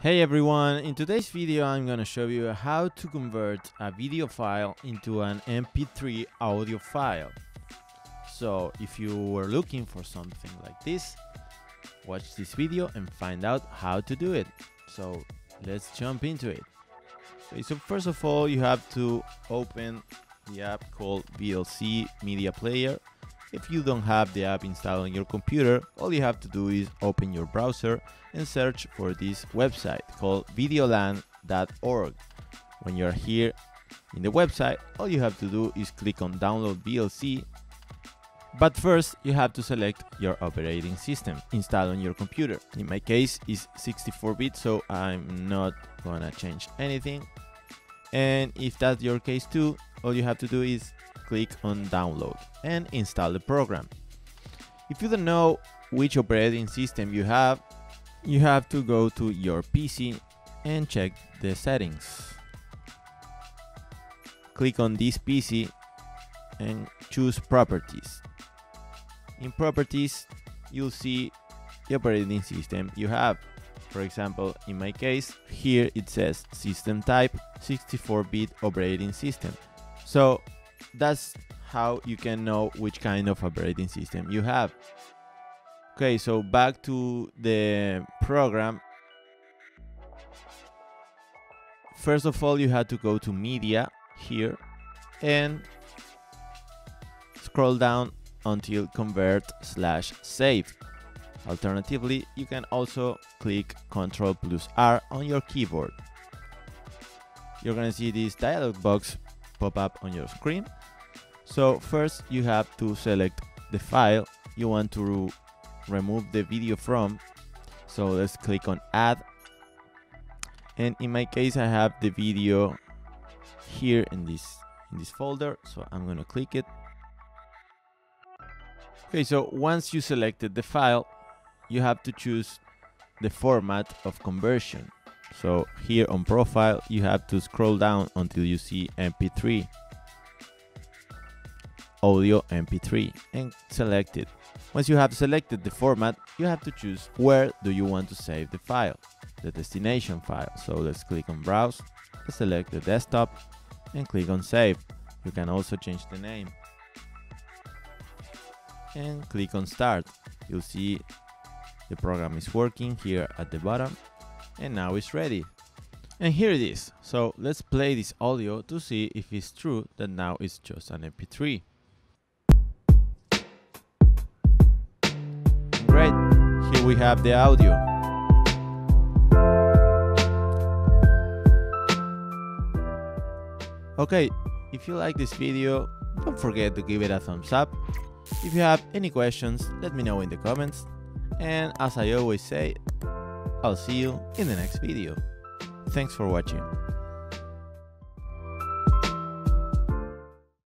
Hey everyone, in today's video I'm gonna show you how to convert a video file into an MP3 audio file. So if you were looking for something like this, watch this video and find out how to do it. So let's jump into it. Okay, so first of all you have to open the app called VLC Media Player if you don't have the app installed on your computer, all you have to do is open your browser and search for this website called videolan.org. When you're here in the website, all you have to do is click on download VLC. But first, you have to select your operating system installed on your computer. In my case, it's 64-bit, so I'm not gonna change anything. And if that's your case too, all you have to do is click on download and install the program. If you don't know which operating system you have, you have to go to your PC and check the settings. Click on this PC and choose properties. In properties, you'll see the operating system you have. For example, in my case, here it says system type 64-bit operating system. So that's how you can know which kind of operating system you have. Okay, so back to the program. First of all, you have to go to media here and scroll down until convert slash save. Alternatively, you can also click Ctrl plus R on your keyboard. You're gonna see this dialog box pop up on your screen. So first you have to select the file you want to remove the video from. So let's click on add. And in my case, I have the video here in this in this folder. So I'm to click it. Okay, so once you selected the file, you have to choose the format of conversion. So here on profile, you have to scroll down until you see MP3, audio MP3 and select it. Once you have selected the format, you have to choose where do you want to save the file, the destination file. So let's click on browse, select the desktop and click on save. You can also change the name and click on start. You'll see the program is working here at the bottom and now it's ready. And here it is. So let's play this audio to see if it's true that now it's just an MP3. Great, here we have the audio. Okay, if you like this video, don't forget to give it a thumbs up. If you have any questions, let me know in the comments. And as I always say, I'll see you in the next video. Thanks for watching.